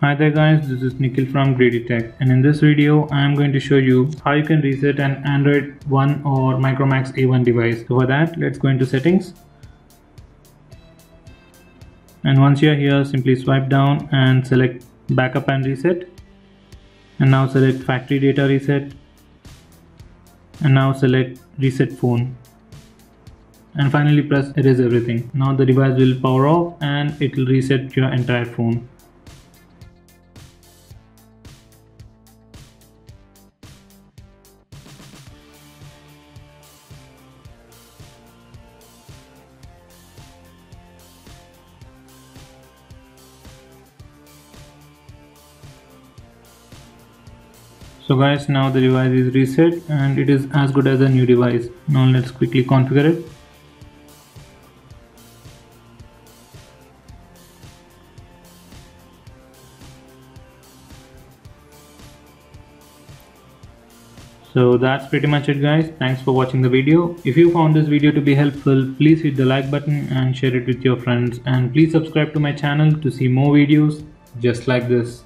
Hi there guys, this is Nikhil from Greedy Tech and in this video I am going to show you how you can reset an Android One or Micromax A1 device. So for that, let's go into settings. And once you are here, simply swipe down and select backup and reset. And now select factory data reset. And now select reset phone. And finally press erase everything. Now the device will power off and it will reset your entire phone. So guys now the device is reset and it is as good as a new device now let's quickly configure it So that's pretty much it guys. Thanks for watching the video. If you found this video to be helpful, please hit the like button and share it with your friends. And please subscribe to my channel to see more videos just like this.